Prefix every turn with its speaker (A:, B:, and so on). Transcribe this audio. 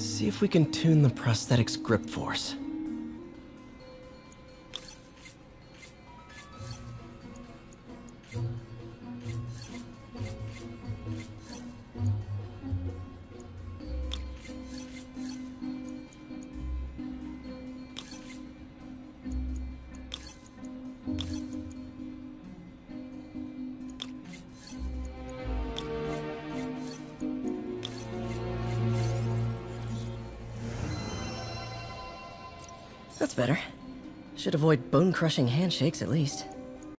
A: See if we can tune the prosthetic's grip force. That's better. Should avoid bone-crushing handshakes at least.